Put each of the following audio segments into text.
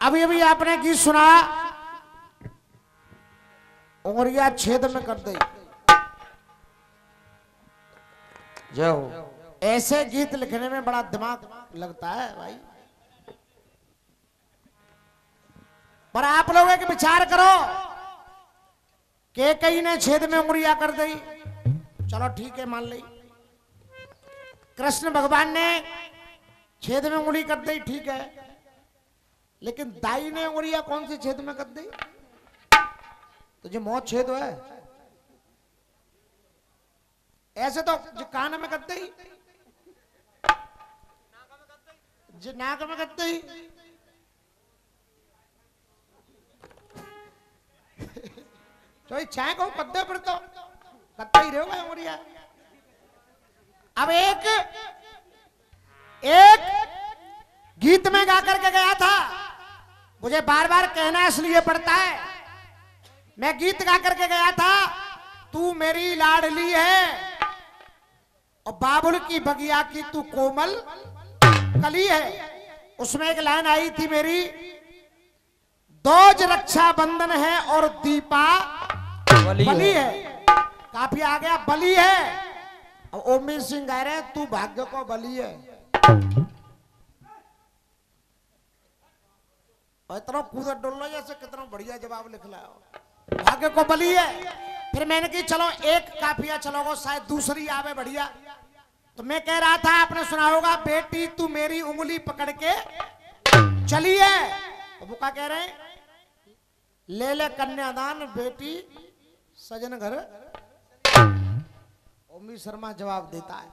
अभी अभी आपने गीत सुना। उंगरिया छेद में कर दी। हो ऐसे गीत लिखने में बड़ा दिमाग लगता है भाई। पर आप लोग एक विचार करो। के कई ने छेद में उंगलियाँ कर दी। चलो ठीक है, मान ली। कृष्ण भगवान ने छेद में उंगली कर दी, ठीक है। लेकिन दाई ने उंगलियाँ कौन सी छेद में कर दी? तो जो मौत छेद है। ऐसे तो जो कान में करते ही। जो नाक में करते ही। तो चाय को पद्दे पर तो करते ही रहोगे उमरिया अब एक एक गीत में गा करके गया था। मुझे बार बार कहना इसलिए पड़ता है। मैं गीत गा करके गया था तू मेरी लाडली है और बाबुल की बगिया की तू कोमल कली है। उसमें एक लाइन आई थी मेरी दोज रक्षा बंधन है और दीपा बलि बली है। है। काफ़ी आ गया बली है। अब ओमी सिंह कह रहे हैं तू भाग्य को बली है। इतना कूदा डोल जैसे कितना बढ़िया जवाब लिख लाओ भाग्य को बली है। फिर मैंने की चलो, एक काफिया चलोगो शायद दूसरी आवे बढ़िया। तो मैं कह रहा था, आपने सुना होगा, बेटी, तू मेरी उंगली पकड़ के चली है। तो वो क्या कह रहे ले ले कन्यादान, बेटी, सजन घर। ओमी शर्मा जवाब देता है।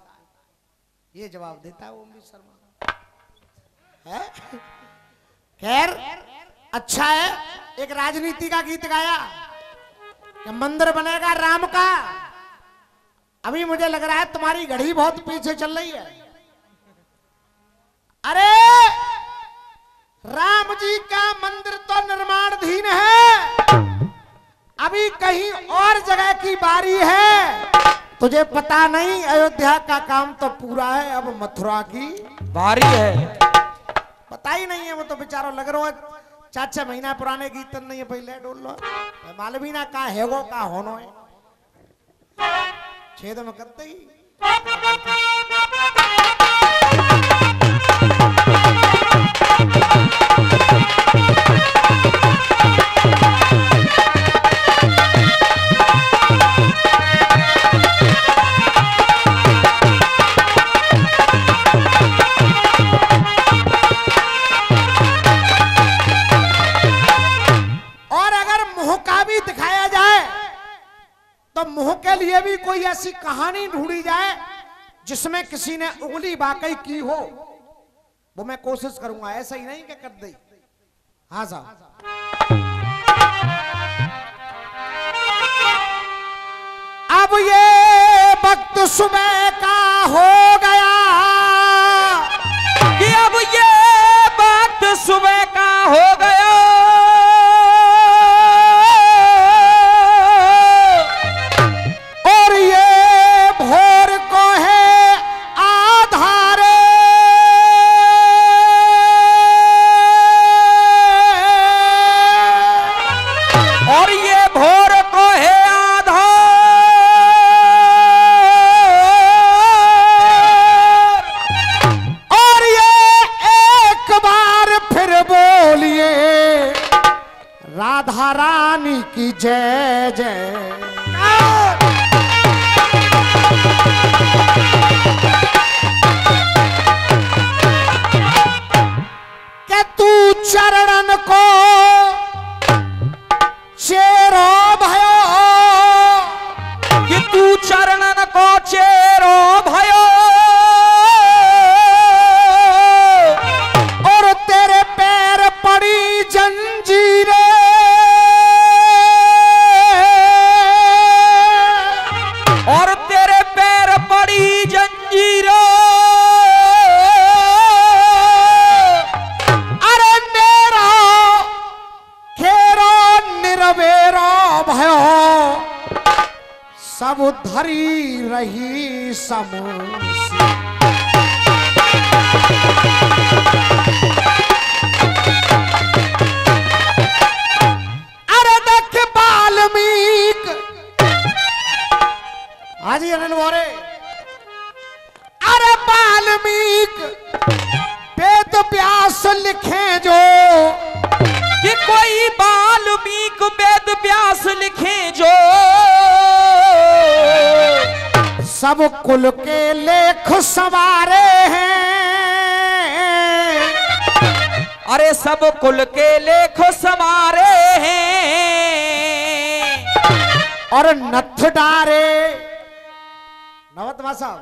ये जवाब देता है ओमी शर्मा। है? खैर अच्छा है, एक राजनीति का गीत गाया कि मंदिर बनेगा राम का। अभी मुझे लग रहा है तुम्हारी घड़ी बहुत पीछे चल रही है। अरे, राम जी का मंदिर तो निर्माणाधीन है। अभी कहीं और जगह की बारी है। तुझे पता नहीं, अयोध्या का काम तो पूरा है, अब मथुरा की बारी है। पता ही नहीं है वो तो बेचारो लग रहा है चार छह महीना पुराने गीत नहीं है पहले डोल लो। मालूम ही ना का है, वो का होनो है। छेद में करते ही। और तो मुँह के लिए भी कोई ऐसी कहानी ढूंढी जाए जिसमें किसी ने उंगली वाकई की हो। वो मैं कोशिश करूँगा, ऐसा ही नहीं कि कर दे। हाँ साहब। अब ये वक्त सुबह का हो गया। कि अब ये वक्त सुबह का हो गया। सब कुल के लेख सवारे हैं। अरे सब कुल के लेख समारे हैं। और नथ डारे, नवत साहब,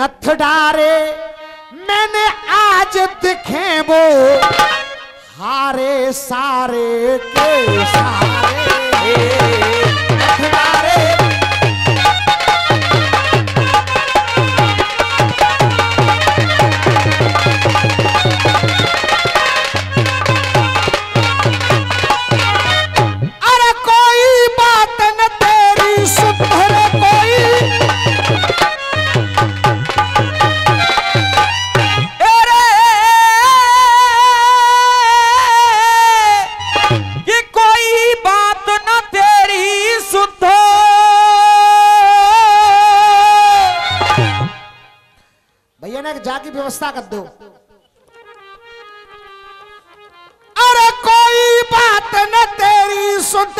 नथ डारे, मैंने आज दिखे वो हारे सारे के सारे। जा व्यवस्था कर दो। अरे कोई बात न तेरी सुध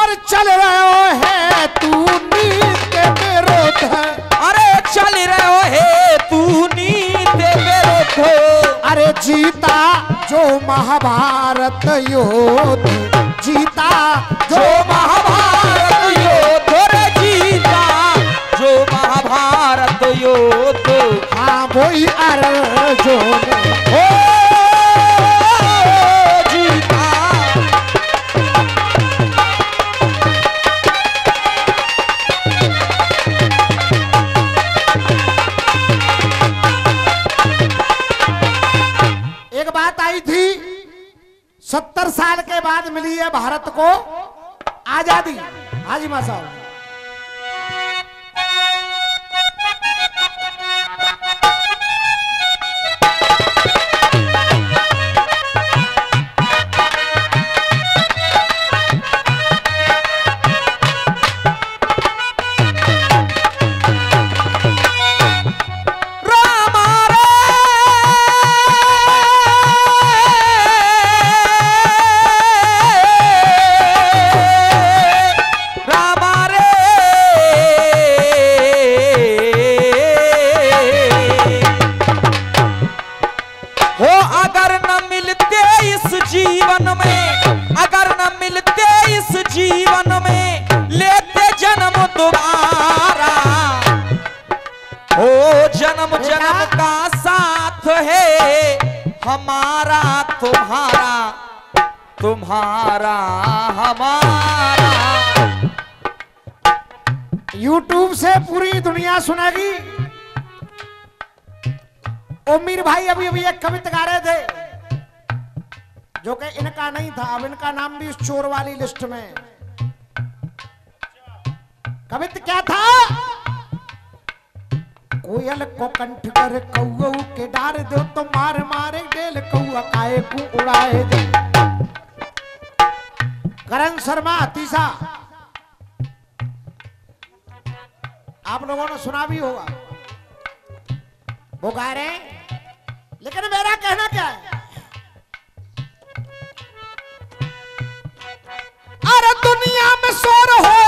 और चल रहे है तू नीत के विरोध। है अरे चल रहो है तू नीत विरोध। अरे जीता जो महाभारत योद्ध जीता जो सत्तर साल के बाद मिली है भारत को आज़ादी। हाजी मा साहब। सुनेगी उमीर भाई अभी अभी एक कवित गा रहे थे, जो कि इनका नहीं था, अब इनका नाम भी इस चोर वाली लिस्ट में। कवित क्या था? कोयल को कंठ कर के आप लोगों ने सुना भी होगा। वो गा रहे हैं। लेकिन मेरा कहना क्या है? अरे दुनिया में शोर हो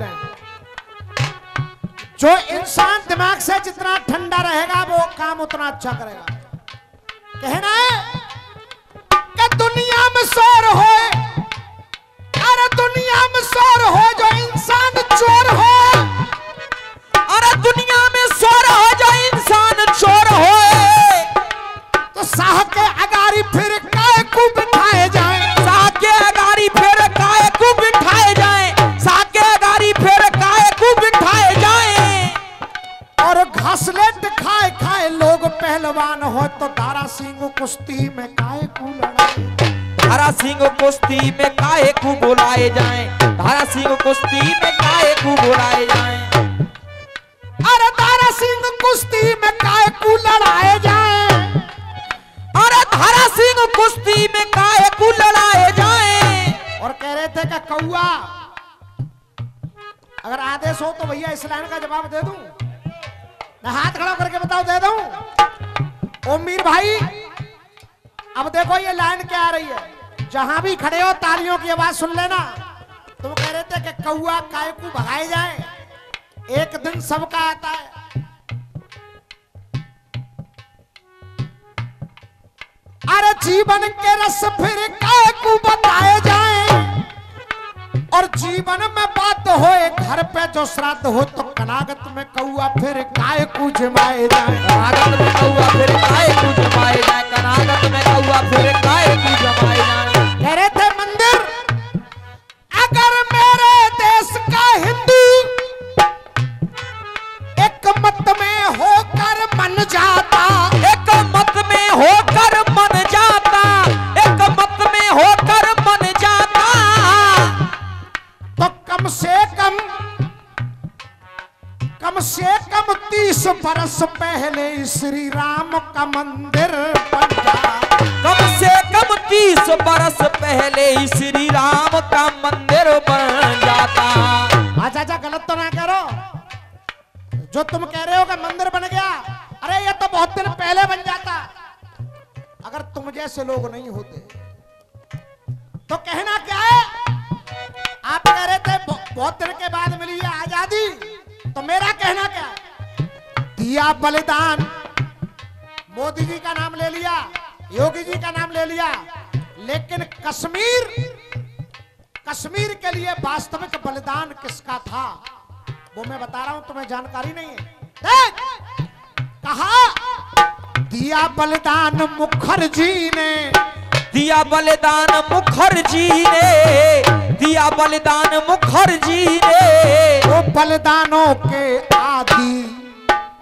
रहे हैं। जो इंसान दिमाग से जितना ठंडा रहेगा वो काम उतना अच्छा करेगा। कुश्ती में काहे को बुलाए जाएँ। अरे तारा सिंह कुश्ती में काय को लड़ाए जाए। अरे धारा सिंह कुश्ती में काहे को लड़ाए जाएँ। और कह रहे थे कि कौआ, अगर आदेश हो तो भैया इस लाइन का जवाब दे दूँ? मैं हाथ खड़ा करके बताओ दे दूँ? ओ मीर भाई, अब देखो ये लाइन क्या आ रही है। जहाँ भी खड़े हो तालियों की आवाज़ सुन लेना। कह कौआ काय को भगाए जाए? एक दिन सबका आता है। अरे जीवन के रस फिर काय को बताए जाए? और जीवन में बात होए घर पे जो श्राद्ध हो तो कनागत में कौआ फिर काय को जमाए जाए? कनागत में कौआ फिर काहे को जमाए जाएँ? कनागत में कौआ फिर काहे को जमाए जाएँ? कह रहे थे मंदिर अगर मेरे देश का हिंदू। एक मत में होकर मन जाता। एक मत में होकर मन जाता। एक मत में होकर मन जाता। तो कम से कम कम से कम तीस बरस पहले श्री राम का मंदिर बन तीस बरस पहले ही श्री राम का मंदिर बन जाता। हाँ चाचा गलत तो ना करो। जो तुम कह रहे हो कि मंदिर बन गया, अरे ये तो बहुत दिन पहले बन जाता। अगर तुम जैसे लोग नहीं होते तो कहना क्या है? आप कह रहे थे बहुत दिन के बाद मिली है आज़ादी। तो मेरा कहना क्या दिया बलिदान, मोदी जी का नाम ले लिया। योगी जी का नाम ले लिया। लेकिन कश्मीर कश्मीर के लिए वास्तविक बलिदान किसका था? वो मैं बता रहा हूँ तुम्हें जानकारी नहीं है। देख कहा दिया बलिदान मुखर्जी ने। दिया बलिदान मुखर्जी ने। दिया बलिदान मुखर्जी ने। वो बलिदानों के आदि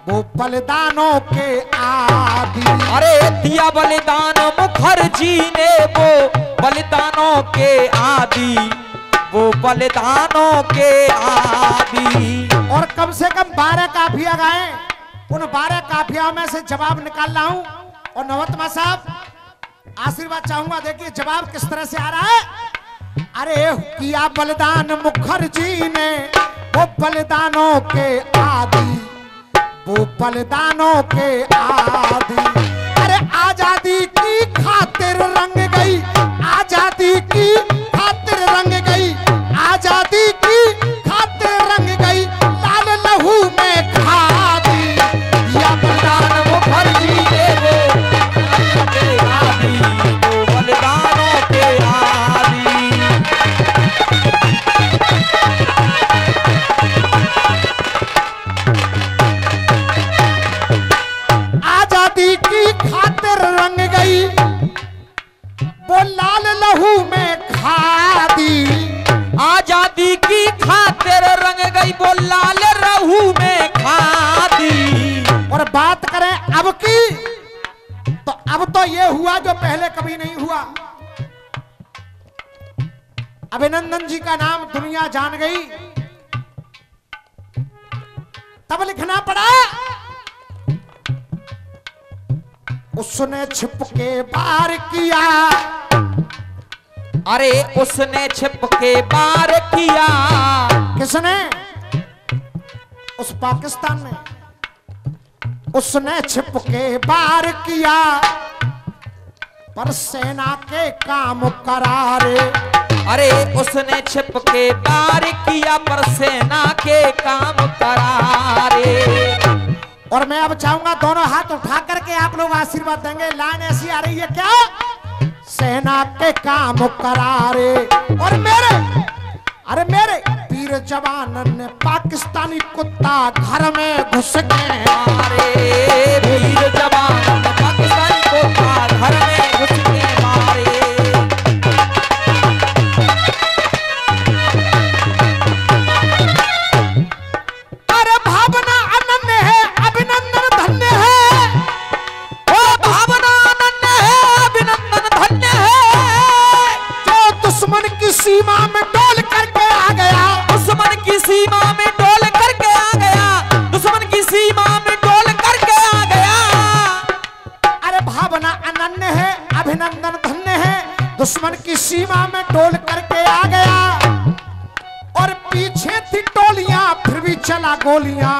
वो बलिदानों के आदि। अरे दिया बलिदान मुखर्जी ने वो बलिदानों के आदि। वो बलिदानों के आदि। और कम से कम बारह काफिया गाए। उन बारह काफिया में से जवाब निकाल रहा हूँ। और नवतमा साहब आशीर्वाद चाहूँगा देखिए जवाब किस तरह से आ रहा है। अरे किया बलिदान मुखर्जी ने वो बलिदानों के आदि। वो बलिदानों के आदि। अरे आज़ादी की खातिर रंग गई आज़ादी की वो लाल लहू में खादी। आज़ादी की खातिर रंग गई वो लाल रहू में खादी। और बात करें अब की तो अब तो ये हुआ जो पहले कभी नहीं हुआ। अभिनंदन जी का नाम दुनिया जान गई। तब लिखना पड़ा उसने छिप के बार किया। अरे उसने छिप के बार किया। किसने? उस पाकिस्तान ने उसने छिप के बार किया। पर सेना के काम करारे। अरे उसने छिप के बार किया पर सेना के काम करारे। और मैं अब चाहूँगा दोनों हाथ उठा करके आप लोग आशीर्वाद देंगे। लाइन ऐसी आ रही है क्या? सेना के काम करारे। और मेरे, अरे मेरे वीर जवान ने पाकिस्तानी कुत्ता घर में घुस गए वीर जवान अभिनंदन धन्य है। दुश्मन की सीमा में टोल करके आ गया। और पीछे थी टोलियाँ, फिर भी चला गोलियाँ।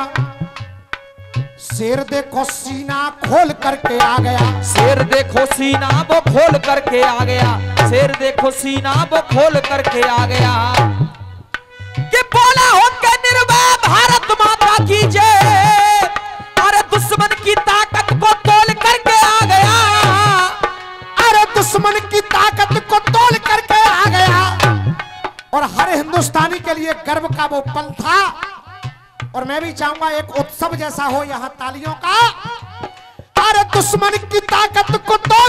शेर देखो सीना खोल करके आ गया। शेर देखो सीना वो खोल करके आ गया। शेर देखो सीना वो खोल करके आ गया। चाहूँगा एक उत्सव जैसा हो यहाँ तालियों का। अरे दुश्मन की ताकत को तोल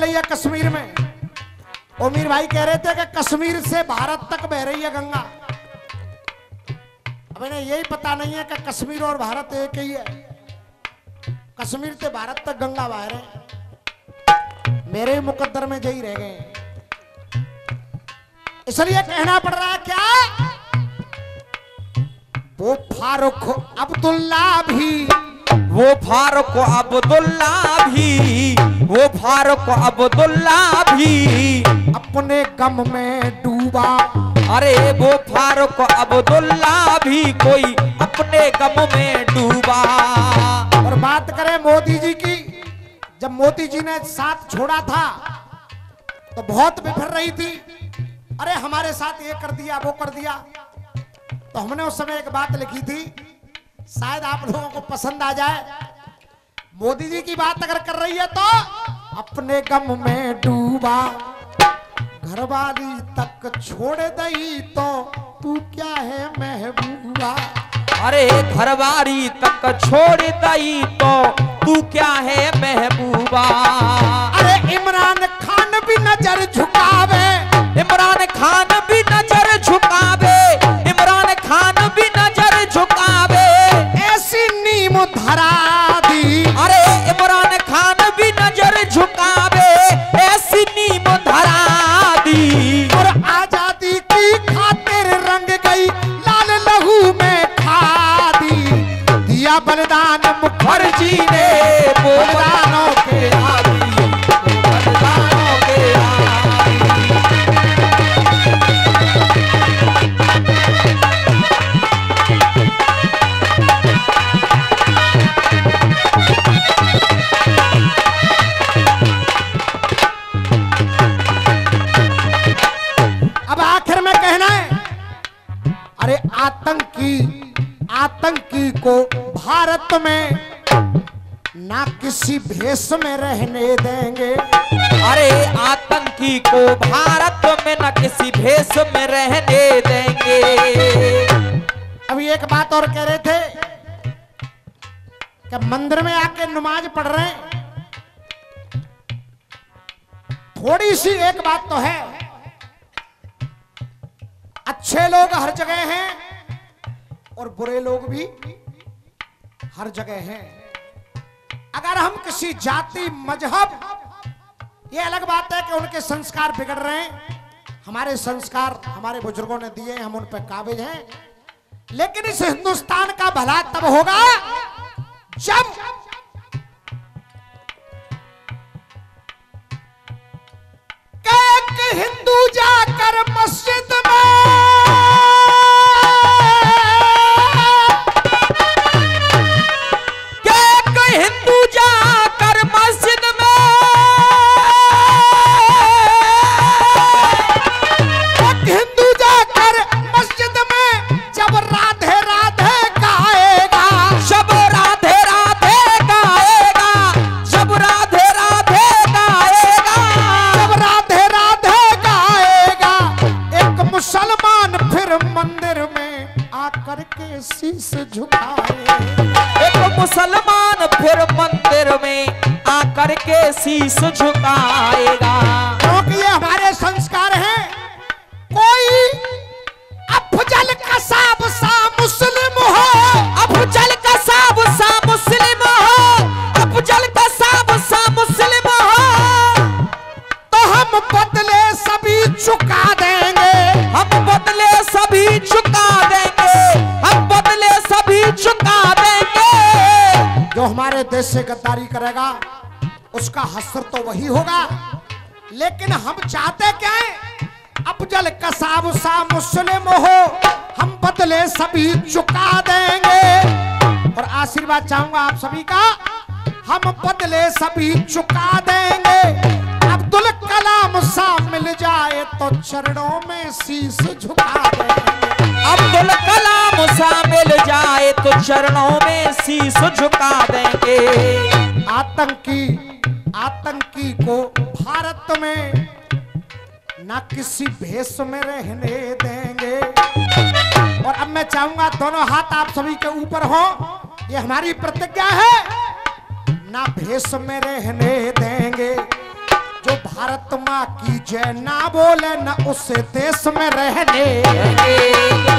रही है कश्मीर में। ओमीर भाई कह रहे थे कि कश्मीर से भारत तक बह रही है गंगा। अब इन्हें यही पता नहीं है कि कश्मीर और भारत एक ही है। कश्मीर से भारत तक गंगा बह रहे मेरे ही मुकद्दर में यही रह गए इसलिए कहना पड़ रहा है, क्या? वो फारूक अब्दुल्ला भी वो फारूक अब्दुल्ला भी, वो फारूक अब्दुल्ला भी अपने गम में डूबा। अरे वो फारूक अब्दुल्ला भी कोई अपने गम में डूबा। और बात करें मोदी जी की, जब मोदी जी ने साथ छोड़ा था तो बहुत बिफर रही थी। अरे हमारे साथ ये कर दिया, वो कर दिया। तो हमने उस समय एक बात लिखी थी शायद आप लोगों को पसंद आ जाए। मोदी जी की बात अगर कर रही है तो अपने गम में डूबा। घरवाली तक छोड़ दई तो तू क्या है महबूबा? अरे घरवारी तक छोड़ दई तो तू क्या है महबूबा? अरे इमरान खान भी नज़र झुकावे। इमरान खान भी नज़र झुकावे। बलिदान मुखर्जी ने बलिदानों भेष में रहने देंगे। अरे आतंकी को भारत में न किसी भेष में रहने देंगे। अभी एक बात और कह रहे थे कि मंदिर में आके नमाज़ पढ़ रहे थोड़ी सी एक बात तो है। अच्छे लोग हर जगह हैं और बुरे लोग भी हर जगह हैं। अगर हम किसी जाति, मज़हब, ये अलग बात है कि उनके संस्कार बिगड़ रहे हैं। हमारे संस्कार हमारे बुज़ुर्गों ने दिए हम उन पर काबिज हैं। लेकिन इस हिंदुस्तान का भला तब होगा जब हिंदू जाकर मस्जिद में के वही होगा। लेकिन हम चाहते क्या है? अफजल कसाब सा मुस्लिम हो हम बदले सभी चुका देंगे। और आशीर्वाद चाहूँगा आप सभी का हम बदले सभी चुका देंगे। अब्दुल कलाम सा मिल जाए तो चरणों में शीश झुका देंगे। अब्दुल कलाम सा मिल जाए तो चरणों में शीश झुका देंगे। आतंकी आतंकी भारत में ना किसी भेष में रहने देंगे। और अब मैं चाहूँगा दोनों हाथ आप सभी के ऊपर हो। ये हमारी प्रतिज्ञा है, ना भेष में रहने देंगे। जो भारत माँ की जय ना बोले, ना उस देश में रहने भारत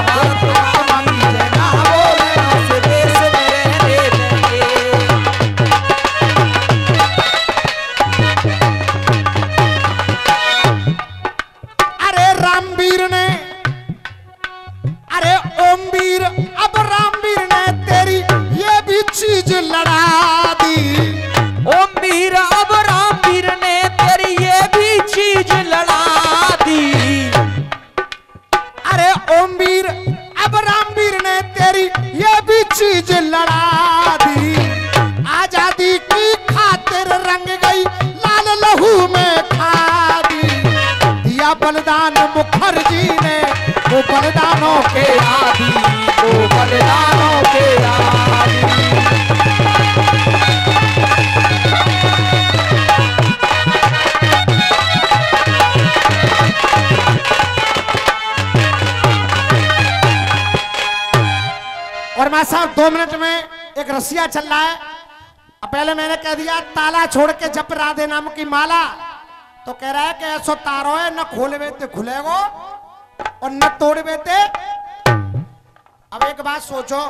की माला तो कह रहा है कि ऐसो तारो है, न खोले बेते खुलेगो और न तोड़ बेते अब एक बात सोचो,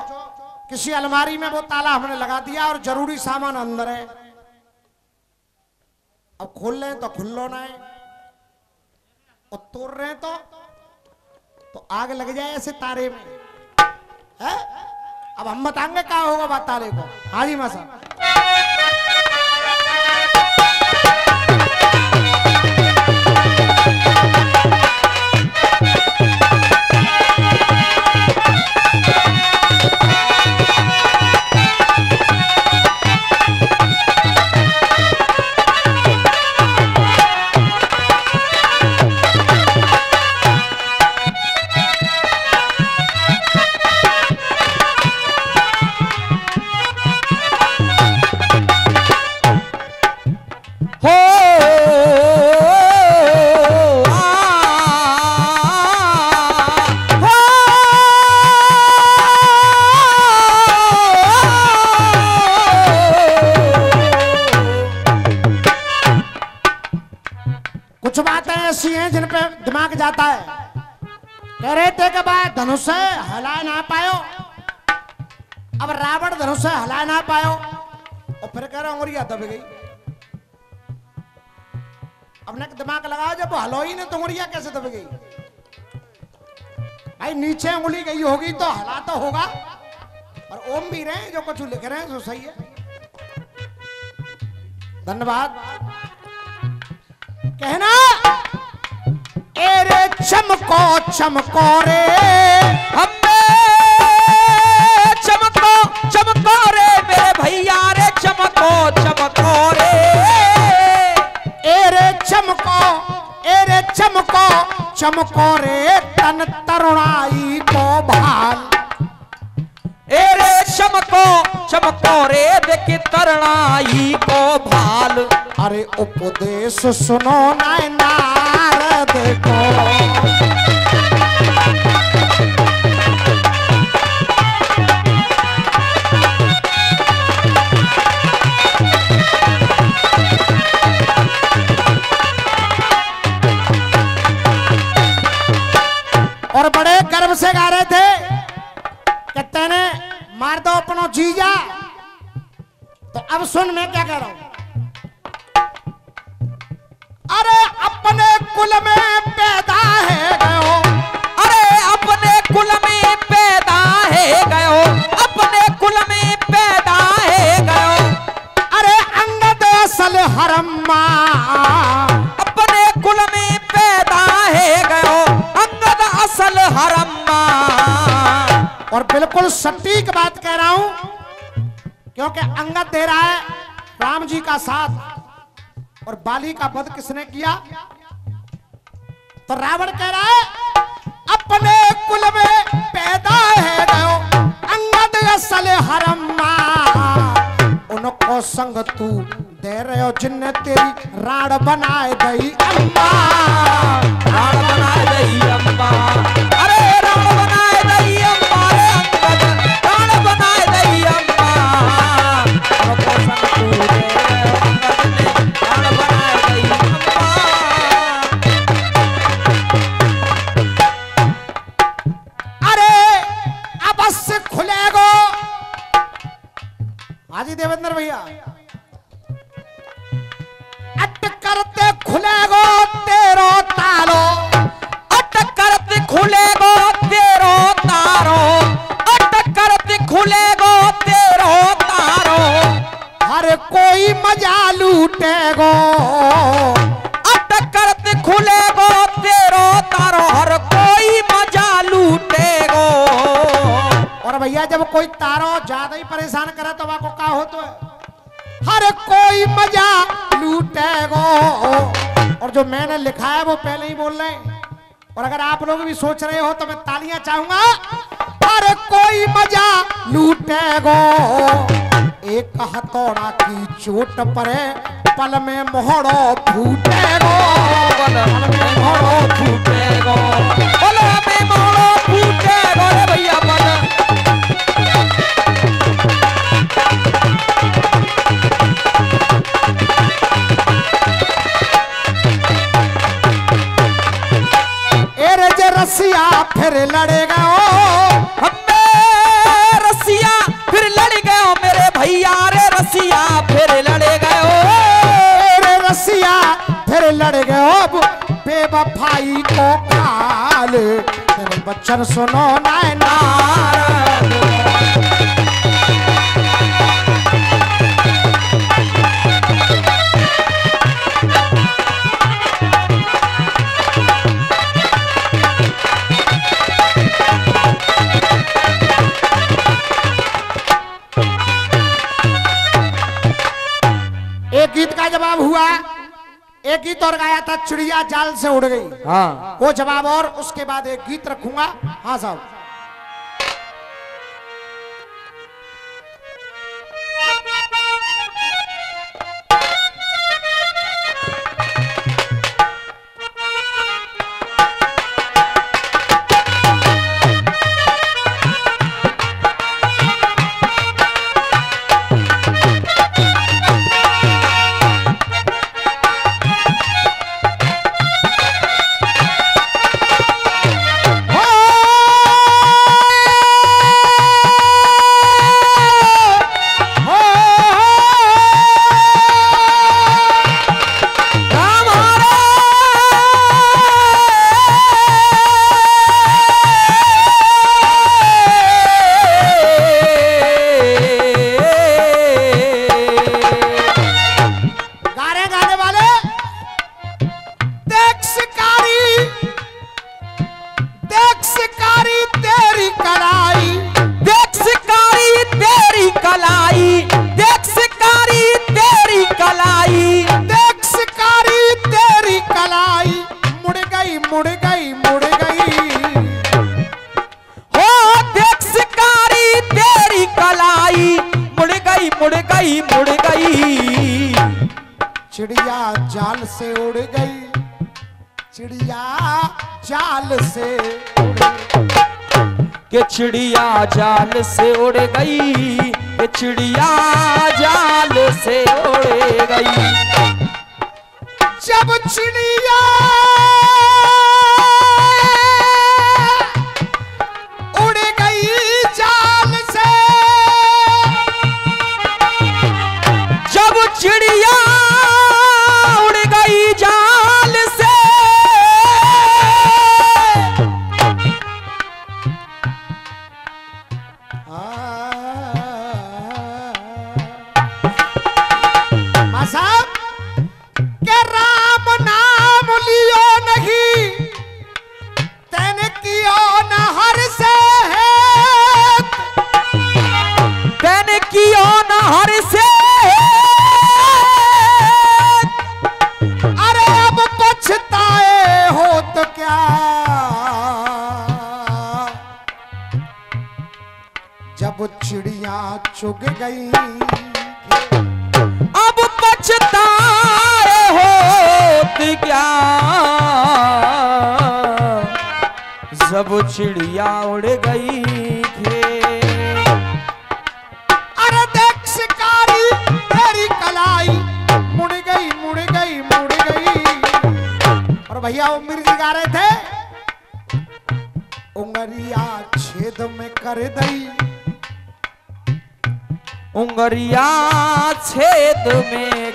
किसी अलमारी में वो ताला हमने लगा दिया और ज़रूरी सामान अंदर है। अब खोल रहे तो खुल लो ना है, और तोड़ रहे तो तो आग लग जाए ऐसे तारे में। है? अब हम बताएँगे क्या होगा बात तारे को। हाँ जी हो दब गई। अपने दिमाग लगाओ, जब वो हलो ही नहीं तो उंगलियाँ कैसे दब गई? भाई, नीचे उंगली गई होगी तो हला तो होगा। और ओम भी रहे जो कुछ लिख रहे हैं तो सही है। धन्यवाद। कहना, एरे चमको चमको रे, हमें चमको रे तन तरुणाई को भाल ए रे चमको चमको रे देखी तरुणाई को भाल अरे उपदेश सुनो नाय नारद को सुन मैं क्या कह रहा हूँ? का साथ और बाली का वध किसने किया? तो रावण कह रहा है, अपने कुल में पैदा है अंगद असल हरम्मा उनको संग तू दे रहे हो जिनने तेरी राड़ बनाए गई। मैंने लिखा है वो पहले ही बोल रहे हैं। और अगर आप लोग भी सोच रहे हो तो मैं तालियाँ चाहूँगा। हर कोई मज़ा लूटेगो। एक हथौड़ा की चोट पर पल में मोहड़ो फूटेगो। पल में मोड़ो फूटेगो। पल में मोड़ो फूटेगो। रे भैया रसिया फिर लड़ेगा ओ रसिया फिर लड़ हो मेरे भैया रे रसिया फिर लड़ हो रे रसिया फिर लड़ गए अब बेवफाई को काल बच्चन सुनो नायना एक गीत और गाया था चिड़िया जाल से उड़ गई। हाँ। वो जवाब और उसके बाद एक गीत रखूँगा। हाँ साहब।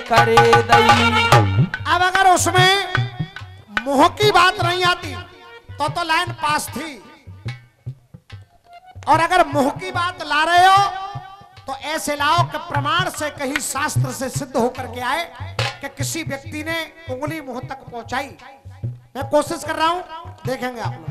करे दई अब अगर उसमें मुँह की बात नहीं आती तो तो लाइन पास थी। और अगर मुँह की बात ला रहे हो तो ऐसे लाओ कि प्रमाण से कहीं शास्त्र से सिद्ध होकर के आए कि किसी व्यक्ति ने उंगली मुँह तक पहुंचाई। मैं कोशिश कर रहा हूँ, देखेंगे आप लोग।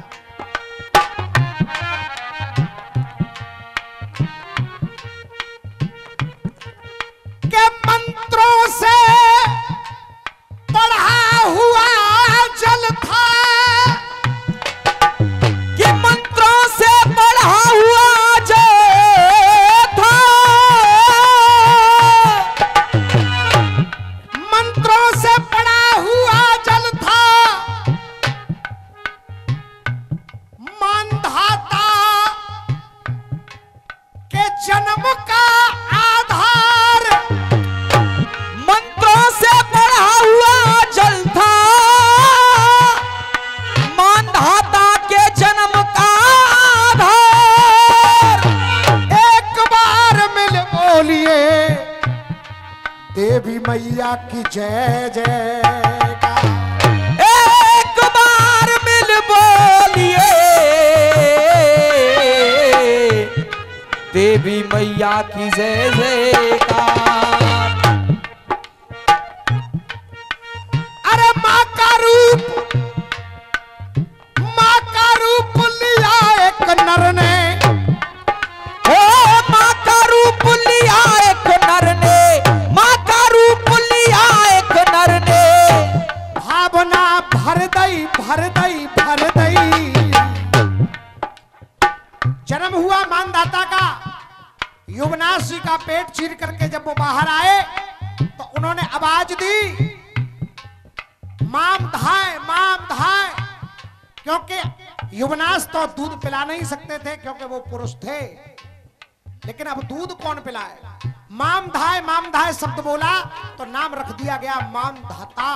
नाम रख दिया गया माम धाता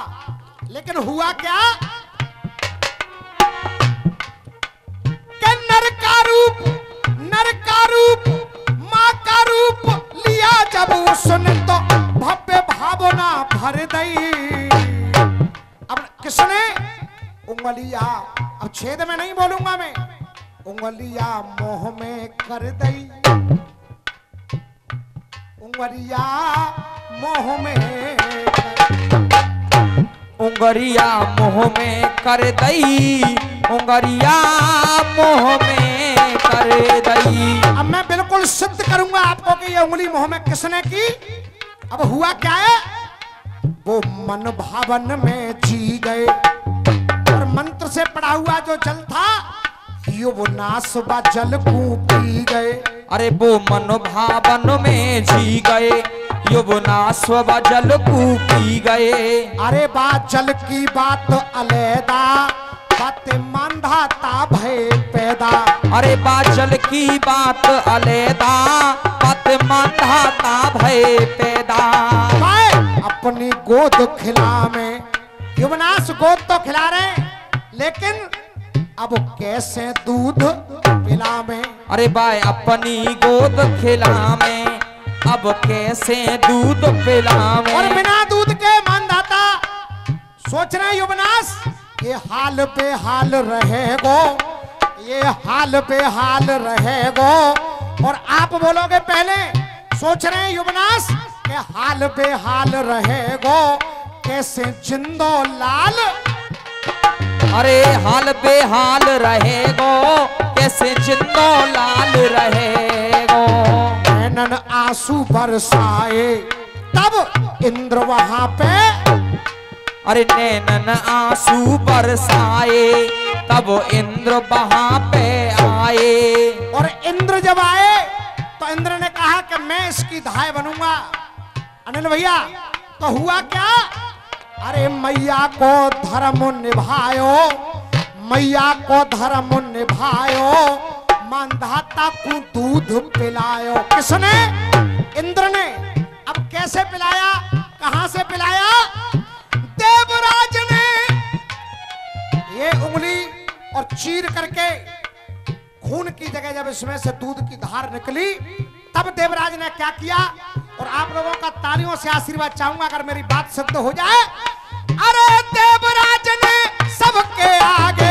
लेकिन हुआ क्या? नर का रूप, नर का रूप, माँ का रूप लिया जब उसने तो भव्य भावना भर दई अब किसने? उंगलिया। अब छेद में नहीं बोलूँगा मैं। उंगलिया मोह में कर दई उंगलिया मोह में उंगरिया मुँह में कर दई उंगरिया मुँह में कर दई। अब मैं बिल्कुल सिद्ध करूँगा आपको कि ये उंगली मुँह में किसने की? अब हुआ क्या है? वो मन भावन में जी गए। और मंत्र से पड़ा हुआ जो जल था युवनाश व जल को पी गए। अरे वो मनोभावन में जी गए। युवना स्व जल को पी गए। अरे बात जल की बात अलैदा बात मांधाता भय पैदा। अरे बाचल की बात अलेदा पत मंधाता भय पैदा। अपनी गोद खिला में। युवनाश गोद तो खिला रहे। लेकिन अब कैसे दूध पिला में? अरे बाय अपनी गोद खिलावे अब कैसे दूध और बिना दूध के मानदाता सोच रहे युवनाश ये हाल पे हाल रहेगो ये हाल पे हाल रहेगो। और आप बोलोगे पहले सोच रहे हैं युवनाश के हाल पे हाल रहेगो। कैसे जिंदो लाल। अरे हाल बेहाल रहेगो कैसे जिंदो लाल रहेगो। नैनन आँसू बरसाए, तब इंद्र वहाँ पे अरे नैनन आँसू बरसाए, तब इंद्र वहाँ पे आए। और इंद्र जब आए तो इंद्र ने कहा कि मैं इसकी धाय बनूँगा। अनिल भैया तो हुआ क्या? अरे मैया को धर्म निभायो, मैया को धर्म निभायो मानधाता को दूध पिलायो। किसने? इंद्र ने। अब कैसे पिलाया? कहाँ से पिलाया? देवराज ने। ये उंगली और चीर करके खून की जगह जब इसमें से दूध की धार निकली, तब देवराज ने क्या किया? और आप लोगों का तालियों से आशीर्वाद चाहूँगा अगर मेरी बात सिद्ध हो जाए। अरे देवराज ने सबके आगे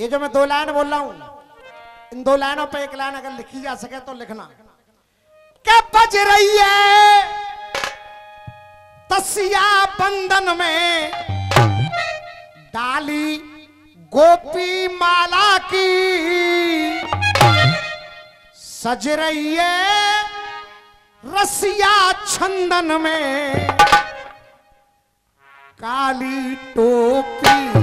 ये जो मैं दो लाइन बोल रहा हूँ, इन दो लाइनों पे एक लाइन अगर लिखी जा सके तो लिखना। क्या बज रही है? तसिया बंधन में डाली गोपी माला की। सज रही है रसिया छंदन में। काली टोपी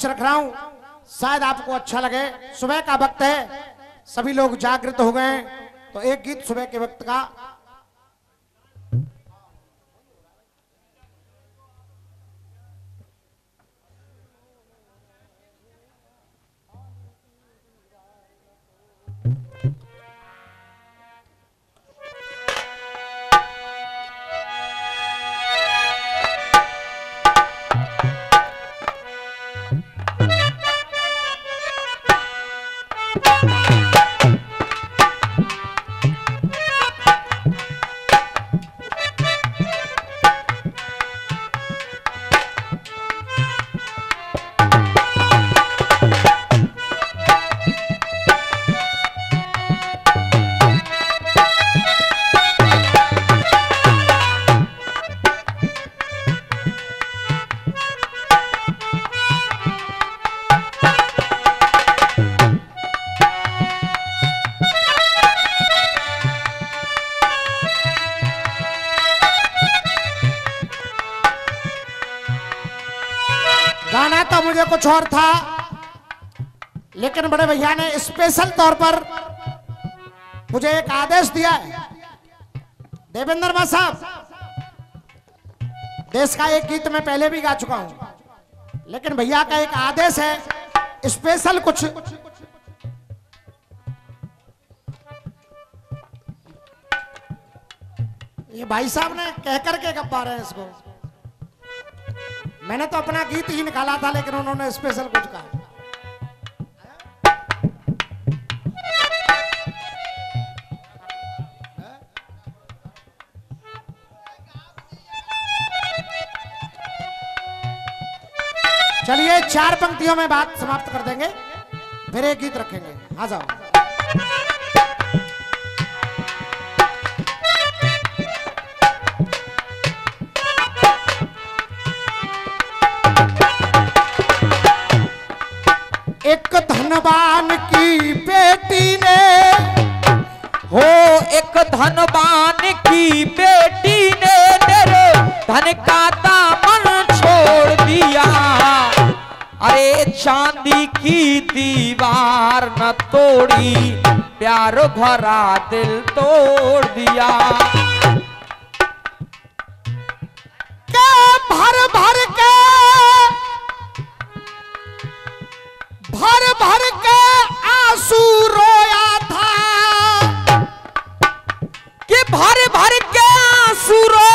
बीच रख रहा हूँ। शायद आपको अच्छा लगे। सुबह का वक्त है। सभी लोग जागृत हो गए तो एक गीत सुबह के वक्त का लेकिन बड़े भैया ने स्पेशल तौर पर मुझे एक आदेश दिया है। देवेंद्र मा साहब, देश का एक गीत मैं पहले भी गा चुका हूँ, लेकिन भैया का एक आदेश है स्पेशल कुछ। ये भाई साहब ने कह करके गप्पा रहे हैं इसको। मैंने तो अपना गीत ही निकाला था, लेकिन उन्होंने स्पेशल कुछ कहा। चार पंक्तियों में बात समाप्त कर देंगे। फिर एक गीत रखेंगे। आ जाओ। तोड़ी, प्यार भरा दिल तोड़ दिया। के भर भर के, भर भर के आँसू रोया था। कि भर भर के आँसू रोया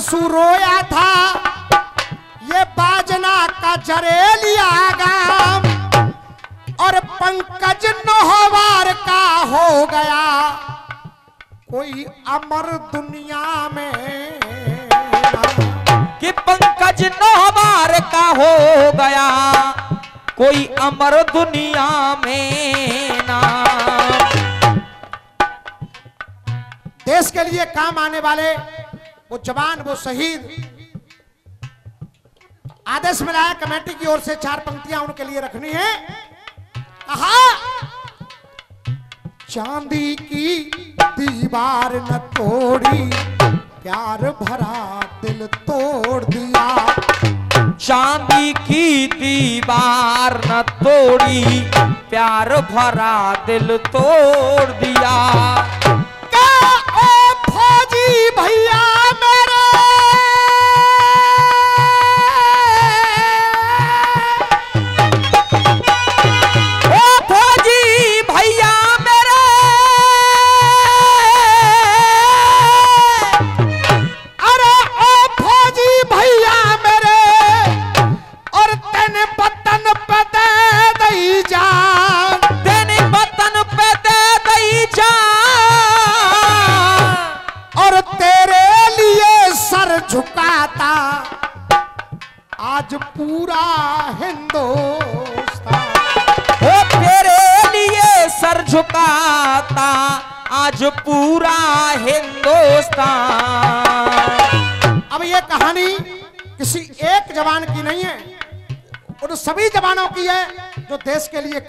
आँसू रोया था। ये बाजना का जरेलिया गाम और पंकज नोहवार का हो गया। कोई अमर दुनिया में कि पंकज नौबार का हो गया। कोई अमर दुनिया में ना। देश के लिए काम आने वाले वो जवान, वो शहीद। आदेश मिला कमेटी की ओर से चार पंक्तियाँ उनके लिए रखनी है। कहा चांदी की दीवार न तोड़ी, प्यार भरा दिल तोड़ दिया। चांदी की दीवार न तोड़ी, प्यार भरा दिल तोड़ दिया। क्या ओ फौजी भैया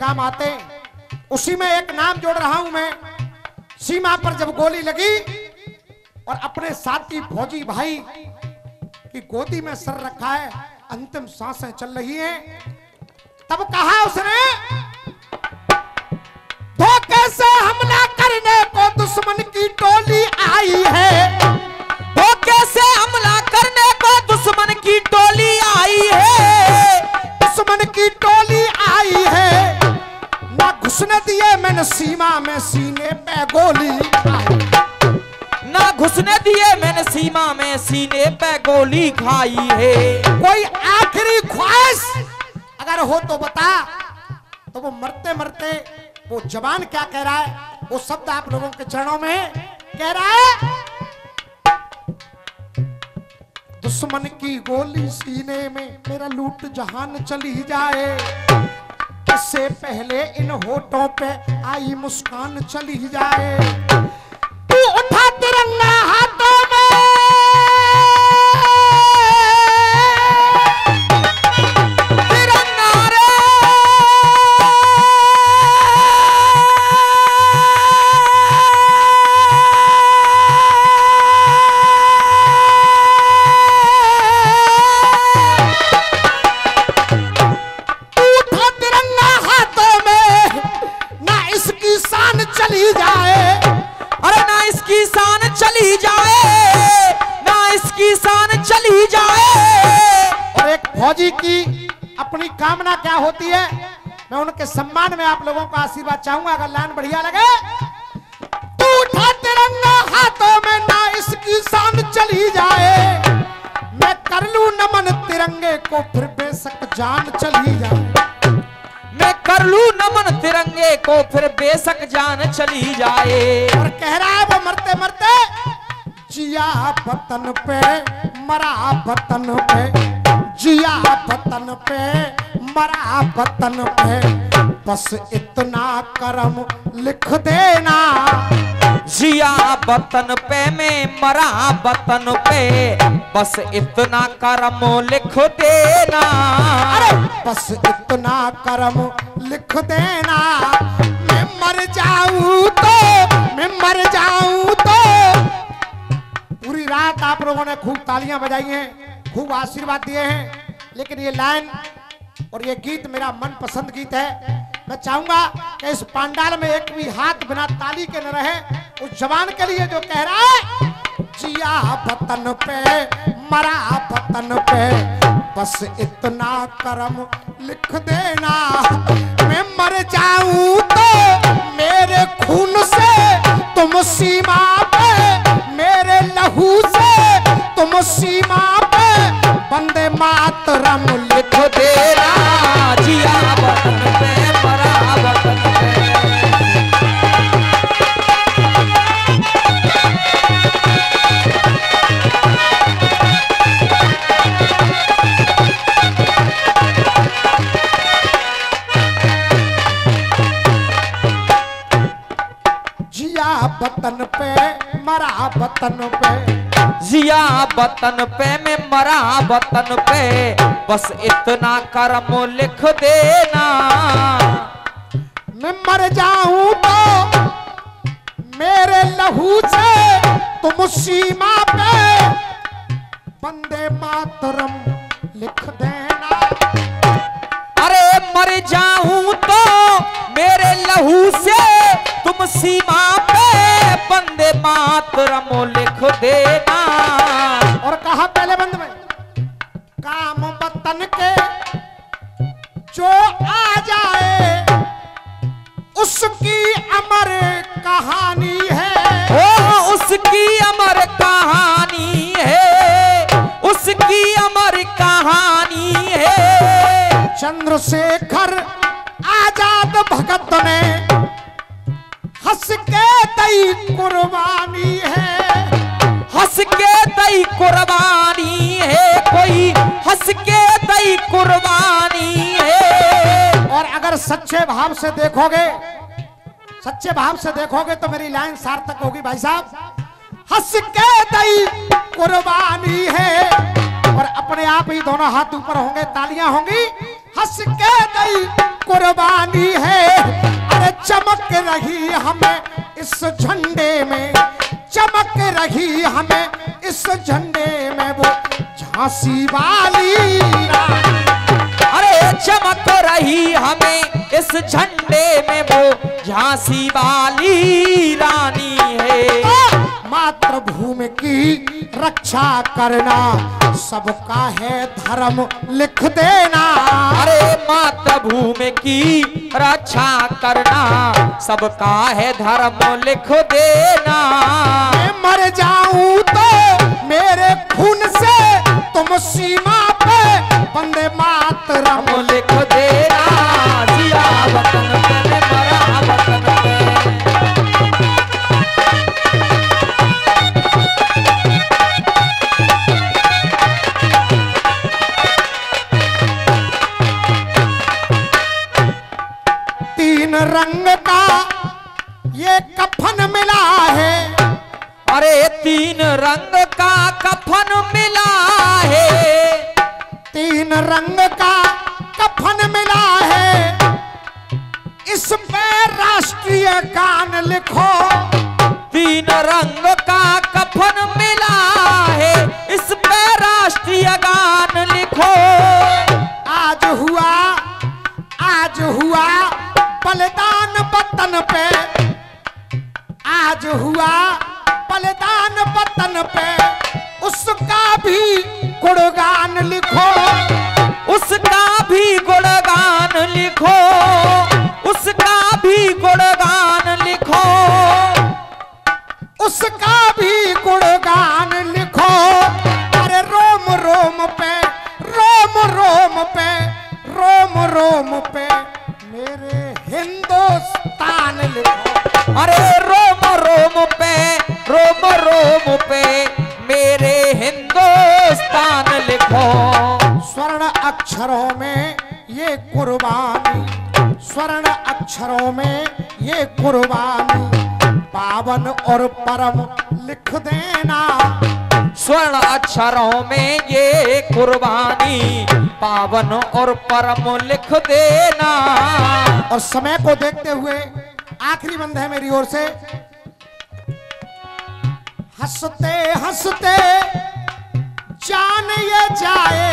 काम आते हैं। उसी में एक नाम जोड़ रहा हूँ मैं। सीमा पर जब गोली लगी और अपने साथी फौजी भाई की गोदी में सर रखा है, अंतिम साँसें चल रही हैं, तब कहा उसने है। कोई आखिरी ख्वाहिश अगर हो तो बता। तो वो मरते मरते वो जवान क्या कह रहा है? वो शब्द आप लोगों के चरणों में कह रहा है, दुश्मन की गोली सीने में मेरा लूट जहान चली जाए। इससे पहले इन होठों पे आई मुस्कान चली जाए। सम्मान में आप लोगों का आशीर्वाद चाहूँगा अगर लाइन बढ़िया लगे। तू उठा तिरंगा हाथों में ना इसकी शान चली जाए। मैं कर लू नमन तिरंगे को फिर बेशक जान चली जाए। मैं कर लू नमन तिरंगे को फिर बेशक जान चली जाए। और कह रहा है वो मरते मरते जिया वतन पे मरा वतन पे जिया वतन पे मरा वतन पे। बस इतना करम लिख देना। जिया बतन पे में मरा बतन पे। बस इतना करम लिख देना। अरे! बस इतना करम लिख देना। मैं मर जाऊँ तो मैं मर जाऊँ तो। पूरी रात आप लोगों ने खूब तालियाँ बजाई हैं खूब आशीर्वाद दिए हैं। लेकिन ये लाइन और ये गीत मेरा मनपसंद गीत है। मैं चाहूँगा कि इस पांडाल में एक भी हाथ बिना ताली के न रहे, उस जवान के लिए जो कह रहा है, जिया वतन पे, मरा वतन पे, बस इतना करम लिख देना। मैं मर जाऊँ तो मेरे खून से तुम सीमा पे, मेरे लहू से तुम सीमा पे, बंदे मातरम वतन पे। जिया बतन पे मैं मरा बतन पे। बस इतना कर्म लिख देना। मैं मर जाऊँ तो मेरे लहू से तुम सीमा पे। बंदे मातरम लिख देना। अरे मर जाऊँ तो मेरे लहू से तुम सीमा पे बंदे मातरम लिख देना। और कहा पहले बंद में काम वतन के जो आ जाए उसकी अमर कहानी है। ओ उसकी अमर कहानी है उसकी अमर कहानी है। चंद्रशेखर आज़ाद भगत ने हंस के दई कुर्बानी है। हंस के दई कुर्बानी है कोई हंस के दई कुर्बानी है। और अगर सच्चे भाव से देखोगे सच्चे भाव से देखोगे तो मेरी लाइन सार्थक होगी भाई साहब। हंस के दई कुर्बानी है। और अपने आप ही दोनों हाथ ऊपर होंगे तालियाँ होंगी। हंस के गई कुर्बानी है। अरे चमक रही हमें इस झंडे में, चमक रही हमें इस झंडे में वो झांसी वाली। अरे चमक रही हमें इस झंडे में वो झांसी वाली रानी है। मातृभूमि की रक्षा करना। सबका है धर्म लिख देना। अरे मातृभूमि की रक्षा करना। सबका है धर्म लिख देना। मैं मर जाऊँ तो मेरे खून से तुम सीमा पे बंदे मातरम। लिख देना तीन रंग का ये कफन मिला है। अरे तीन रंग का कफन मिला है। तीन रंग का कफन मिला है। इस पे राष्ट्रीय गान लिखो। तीन रंग का कफन मिला है। इस पे राष्ट्रीय गान आज हुआ बलिदान पतन पे। उसका भी गुणगान लिखो। उसका भी गुणगान लिखो। उसका भी गुणगान लिखो। उसका कुर्बानी पावन और परम लिख देना। स्वर्ण अक्षरों में ये कुर्बानी, पावन और परम लिख देना। और समय को देखते हुए आखिरी बंद है मेरी ओर से। हँसते हँसते जान ये जाए,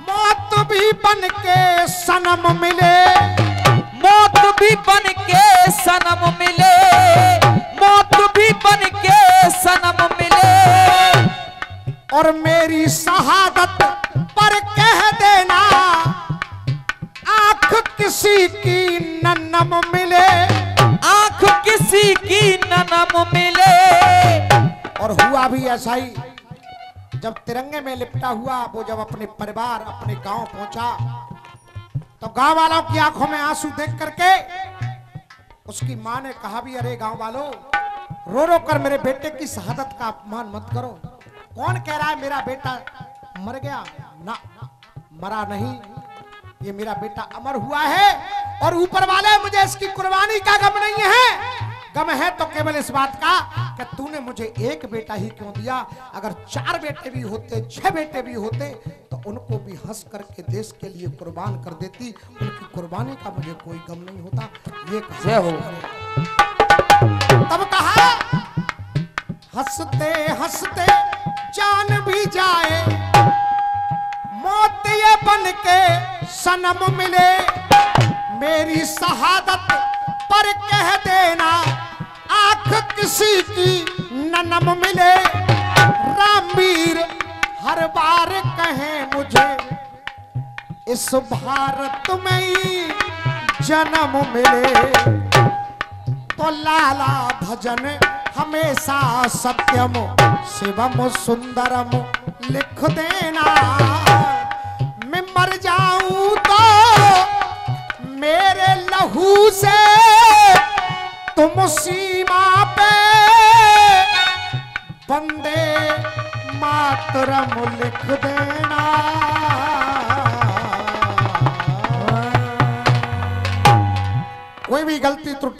मौत भी बन के सनम मिले। मौत भी बन सनम मिले, मौत भी बन के सनम मिले। और मेरी शहादत पर कह देना, आँख किसी की नन्नम मिले। आँख किसी की ननम मिले। और हुआ भी ऐसा ही, जब तिरंगे में लिपटा हुआ, वो जब अपने परिवार, अपने गाँव पहुँचा तो गाँव वालों की आँखों में आँसू देख करके उसकी माँ ने कहा भी, अरे गाँव वालों रो रो कर मेरे बेटे की शहादत का अपमान मत करो। कौन कह रहा है मेरा बेटा मर गया? ना, मरा नहीं। ये मेरा बेटा अमर हुआ है और ऊपर वाले मुझे इसकी कुर्बानी का गम नहीं है। गम है तो केवल इस बात का कि तूने मुझे एक बेटा ही क्यों दिया? अगर चार बेटे भी होते छह बेटे भी होते तो उनको भी हंस करके देश के लिए कुर्बान कर देती। उनकी कुर्बानी का मुझे कोई गम नहीं होता। ये कहा हो। तब कहा हँसते हँसते जान भी जाए। मौत ये बन के सनम मिले। मेरी शहादत पर कह देना, आँख किसी की ननम मिले। रामवीर, हर बार कहे मुझे, इस भारत में ही जन्म मिले। तो लाला भजन हमेशा सत्यम, शिवम सुंदरम लिख देना। मैं मर जाऊँ तो मेरे लहू से तुम सीमा पे। बंदे मातरम लिख देना। कोई भी गलती त्रुटि